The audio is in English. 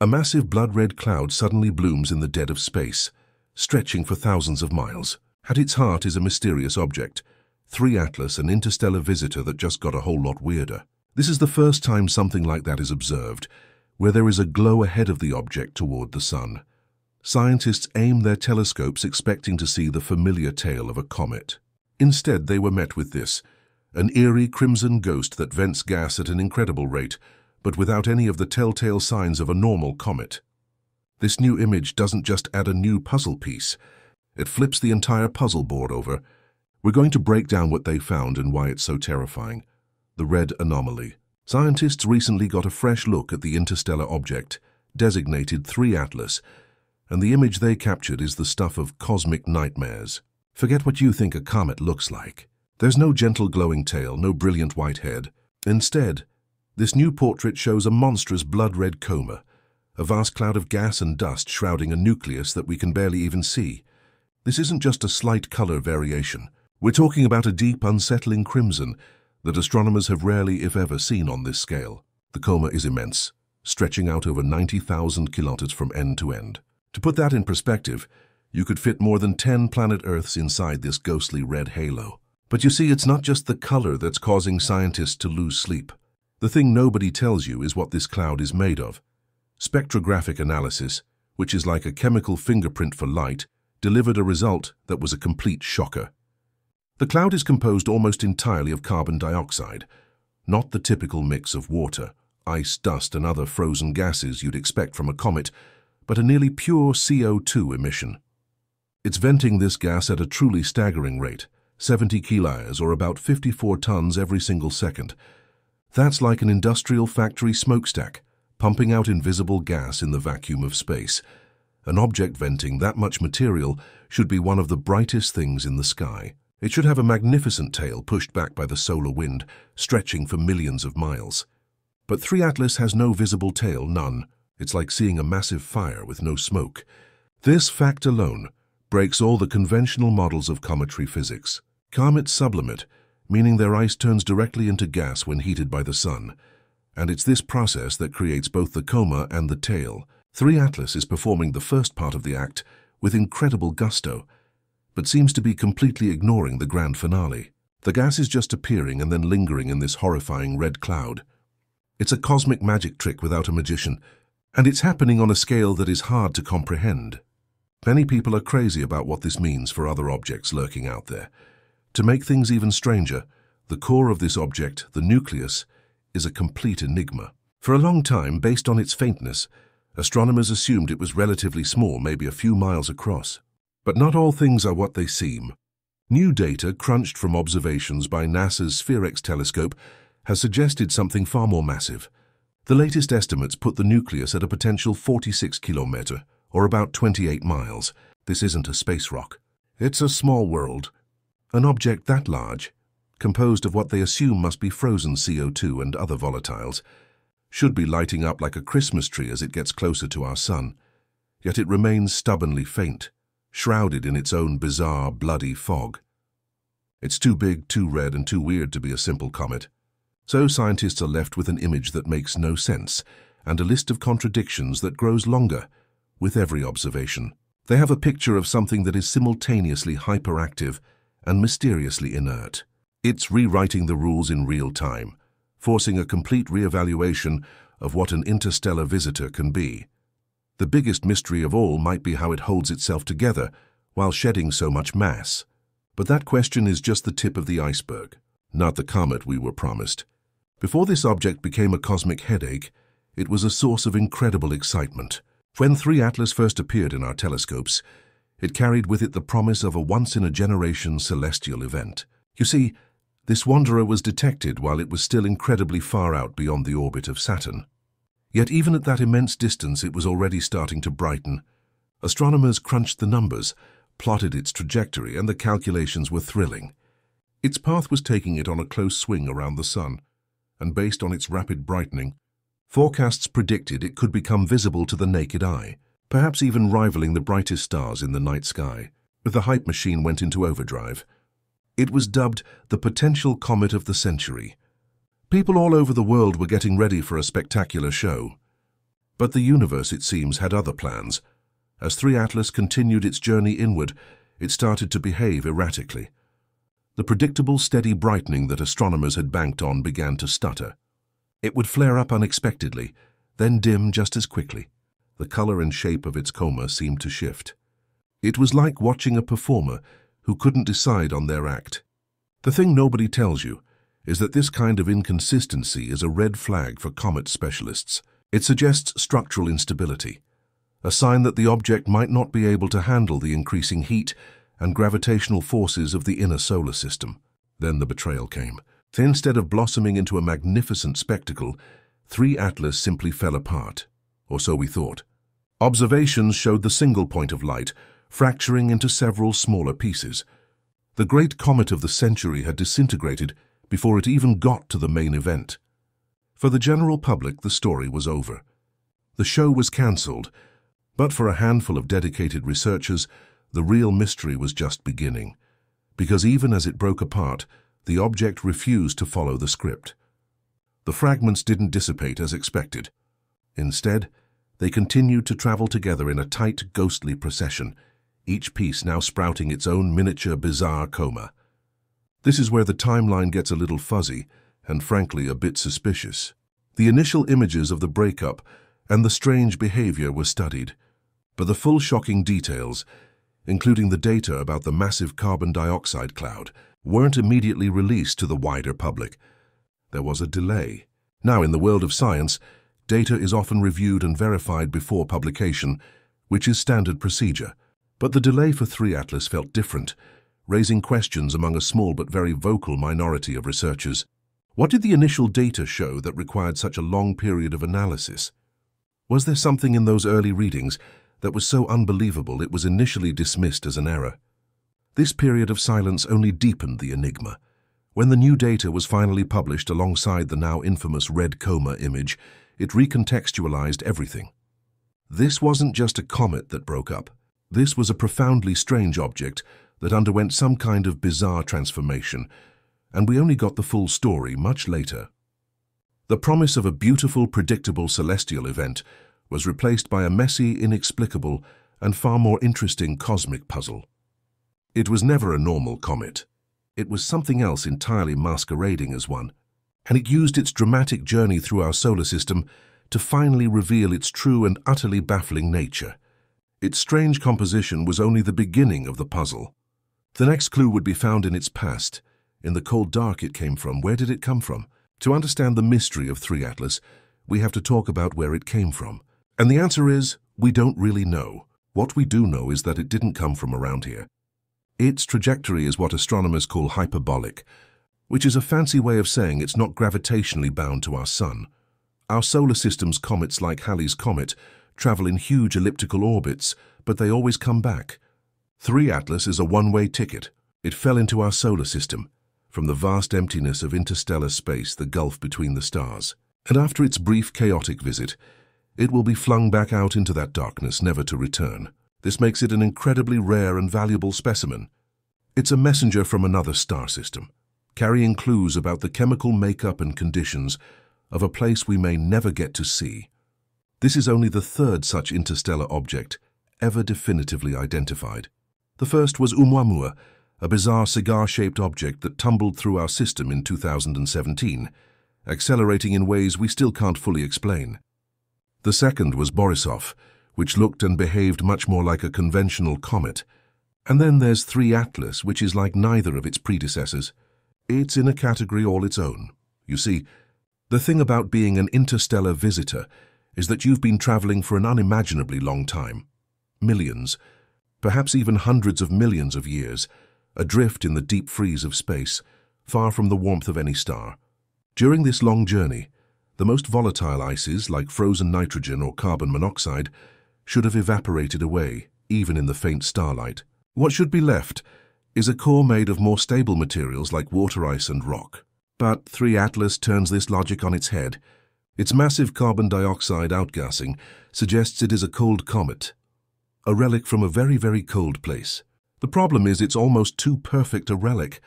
A massive blood-red cloud suddenly blooms in the dead of space, stretching for thousands of miles. At its heart is a mysterious object, 3 Atlas, an interstellar visitor that just got a whole lot weirder. This is the first time something like that is observed, where there is a glow ahead of the object toward the sun. Scientists aim their telescopes expecting to see the familiar tail of a comet. Instead, they were met with this, an eerie crimson ghost that vents gas at an incredible rate, but without any of the telltale signs of a normal comet. This new image doesn't just add a new puzzle piece, it flips the entire puzzle board over. We're going to break down what they found and why it's so terrifying. The red anomaly. Scientists recently got a fresh look at the interstellar object, designated 3 Atlas, and the image they captured is the stuff of cosmic nightmares. Forget what you think a comet looks like. There's no gentle glowing tail, no brilliant white head. Instead, this new portrait shows a monstrous blood-red coma, a vast cloud of gas and dust shrouding a nucleus that we can barely even see. This isn't just a slight color variation. We're talking about a deep, unsettling crimson that astronomers have rarely, if ever, seen on this scale. The coma is immense, stretching out over 90,000 kilometers from end to end. To put that in perspective, you could fit more than 10 planet Earths inside this ghostly red halo. But you see, it's not just the color that's causing scientists to lose sleep. The thing nobody tells you is what this cloud is made of. Spectrographic analysis, which is like a chemical fingerprint for light, delivered a result that was a complete shocker. The cloud is composed almost entirely of carbon dioxide, not the typical mix of water, ice, dust and other frozen gases you'd expect from a comet, but a nearly pure CO2 emission. It's venting this gas at a truly staggering rate, 70 kilos or about 54 tons every single second. That's like an industrial factory smokestack, pumping out invisible gas in the vacuum of space. An object venting that much material should be one of the brightest things in the sky. It should have a magnificent tail pushed back by the solar wind, stretching for millions of miles. But 3 Atlas has no visible tail, none. It's like seeing a massive fire with no smoke. This fact alone breaks all the conventional models of cometary physics. Comets sublimate, meaning their ice turns directly into gas when heated by the sun. And it's this process that creates both the coma and the tail. 3 Atlas is performing the first part of the act with incredible gusto, but seems to be completely ignoring the grand finale. The gas is just appearing and then lingering in this horrifying red cloud. It's a cosmic magic trick without a magician, and it's happening on a scale that is hard to comprehend. Many people are crazy about what this means for other objects lurking out there. To make things even stranger, the core of this object, the nucleus, is a complete enigma. For a long time, based on its faintness, astronomers assumed it was relatively small, maybe a few miles across. But not all things are what they seem. New data crunched from observations by NASA's SPHEREX telescope has suggested something far more massive. The latest estimates put the nucleus at a potential 46 kilometer, or about 28 miles. This isn't a space rock. It's a small world. An object that large, composed of what they assume must be frozen CO2 and other volatiles, should be lighting up like a Christmas tree as it gets closer to our sun. Yet it remains stubbornly faint, shrouded in its own bizarre, bloody fog. It's too big, too red, and too weird to be a simple comet. So scientists are left with an image that makes no sense and a list of contradictions that grows longer with every observation. They have a picture of something that is simultaneously hyperactive and mysteriously inert. It's rewriting the rules in real time, forcing a complete re-evaluation of what an interstellar visitor can be. The biggest mystery of all might be how it holds itself together while shedding so much mass. But that question is just the tip of the iceberg, not the comet we were promised. Before this object became a cosmic headache, it was a source of incredible excitement. When 3 Atlas first appeared in our telescopes, it carried with it the promise of a once-in-a-generation celestial event. You see, this wanderer was detected while it was still incredibly far out beyond the orbit of Saturn. Yet even at that immense distance it was already starting to brighten. Astronomers crunched the numbers, plotted its trajectory, and the calculations were thrilling. Its path was taking it on a close swing around the Sun, and based on its rapid brightening, forecasts predicted it could become visible to the naked eye, perhaps even rivaling the brightest stars in the night sky. The hype machine went into overdrive. It was dubbed the potential comet of the century. People all over the world were getting ready for a spectacular show. But the universe, it seems, had other plans. As 3 Atlas continued its journey inward, it started to behave erratically. The predictable steady brightening that astronomers had banked on began to stutter. It would flare up unexpectedly, then dim just as quickly. The color and shape of its coma seemed to shift. It was like watching a performer who couldn't decide on their act. The thing nobody tells you is that this kind of inconsistency is a red flag for comet specialists. It suggests structural instability, a sign that the object might not be able to handle the increasing heat and gravitational forces of the inner solar system. Then the betrayal came. Instead of blossoming into a magnificent spectacle, 3 Atlas simply fell apart, or so we thought. Observations showed the single point of light, fracturing into several smaller pieces. The great comet of the century had disintegrated before it even got to the main event. For the general public, the story was over. The show was cancelled, but for a handful of dedicated researchers, the real mystery was just beginning, because even as it broke apart, the object refused to follow the script. The fragments didn't dissipate as expected. Instead, they continued to travel together in a tight, ghostly procession, each piece now sprouting its own miniature bizarre coma. This is where the timeline gets a little fuzzy and frankly a bit suspicious. The initial images of the breakup and the strange behavior were studied, but the full shocking details including the data about the massive carbon dioxide cloud, weren't immediately released to the wider public. There was a delay. Now, in the world of science, data is often reviewed and verified before publication, which is standard procedure. But the delay for 3 Atlas felt different, raising questions among a small but very vocal minority of researchers. What did the initial data show that required such a long period of analysis? Was there something in those early readings that was so unbelievable it was initially dismissed as an error. This period of silence only deepened the enigma. When the new data was finally published alongside the now infamous red coma image, it recontextualized everything. This wasn't just a comet that broke up. This was a profoundly strange object that underwent some kind of bizarre transformation, and we only got the full story much later. The promise of a beautiful, predictable celestial event was replaced by a messy, inexplicable, and far more interesting cosmic puzzle. It was never a normal comet. It was something else entirely masquerading as one, and it used its dramatic journey through our solar system to finally reveal its true and utterly baffling nature. Its strange composition was only the beginning of the puzzle. The next clue would be found in its past, in the cold dark it came from. Where did it come from? To understand the mystery of 3 Atlas, we have to talk about where it came from. And the answer is, we don't really know. What we do know is that it didn't come from around here. Its trajectory is what astronomers call hyperbolic, which is a fancy way of saying it's not gravitationally bound to our sun. Our solar system's comets like Halley's Comet travel in huge elliptical orbits, but they always come back. 3 Atlas is a one-way ticket. It fell into our solar system, from the vast emptiness of interstellar space, the gulf between the stars. And after its brief chaotic visit, it will be flung back out into that darkness, never to return. This makes it an incredibly rare and valuable specimen. It's a messenger from another star system, carrying clues about the chemical makeup and conditions of a place we may never get to see. This is only the third such interstellar object ever definitively identified. The first was Oumuamua, a bizarre cigar-shaped object that tumbled through our system in 2017, accelerating in ways we still can't fully explain. The second was Borisov, which looked and behaved much more like a conventional comet. And then there's 3 Atlas, which is like neither of its predecessors. It's in a category all its own. You see, the thing about being an interstellar visitor is that you've been traveling for an unimaginably long time. Millions, perhaps even hundreds of millions of years, adrift in the deep freeze of space, far from the warmth of any star. During this long journey, the most volatile ices, like frozen nitrogen or carbon monoxide, should have evaporated away, even in the faint starlight. What should be left is a core made of more stable materials like water ice and rock. But 3 Atlas turns this logic on its head. Its massive carbon dioxide outgassing suggests it is a cold comet, a relic from a very, very cold place. The problem is it's almost too perfect a relic,